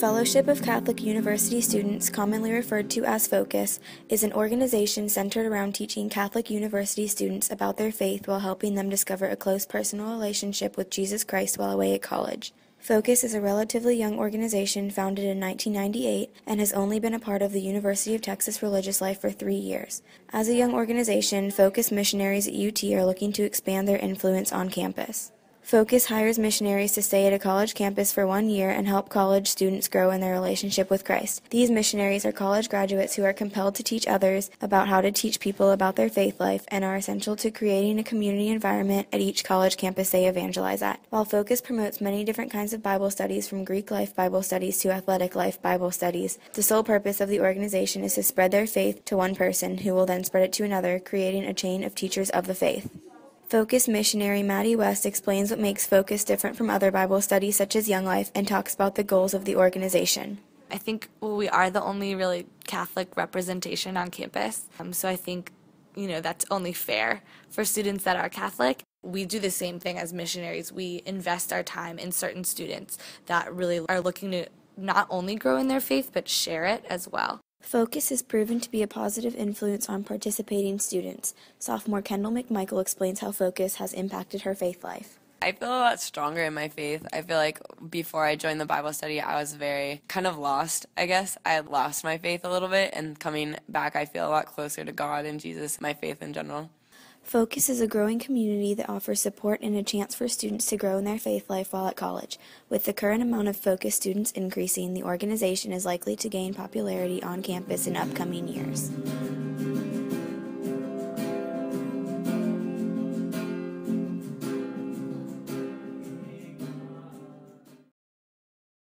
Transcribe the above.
Fellowship of Catholic University Students, commonly referred to as FOCUS, is an organization centered around teaching Catholic University students about their faith while helping them discover a close personal relationship with Jesus Christ while away at college. Focus is a relatively young organization founded in 1998 and has only been a part of the University of Texas religious life for three years. As a young organization, Focus missionaries at UT are looking to expand their influence on campus. Focus hires missionaries to stay at a college campus for one year and help college students grow in their relationship with Christ. These missionaries are college graduates who are compelled to teach others about how to teach people about their faith life and are essential to creating a community environment at each college campus they evangelize at. While Focus promotes many different kinds of Bible studies from Greek life Bible studies to athletic life Bible studies, the sole purpose of the organization is to spread their faith to one person who will then spread it to another, creating a chain of teachers of the faith. Focus missionary Maddie West explains what makes Focus different from other Bible studies such as Young Life and talks about the goals of the organization. I think well, we are the only really Catholic representation on campus, um, so I think you know that's only fair for students that are Catholic. We do the same thing as missionaries. We invest our time in certain students that really are looking to not only grow in their faith but share it as well. Focus has proven to be a positive influence on participating students. Sophomore Kendall McMichael explains how Focus has impacted her faith life. I feel a lot stronger in my faith. I feel like before I joined the Bible study, I was very kind of lost, I guess. I lost my faith a little bit, and coming back, I feel a lot closer to God and Jesus, my faith in general. Focus is a growing community that offers support and a chance for students to grow in their faith life while at college. With the current amount of Focus students increasing, the organization is likely to gain popularity on campus in upcoming years.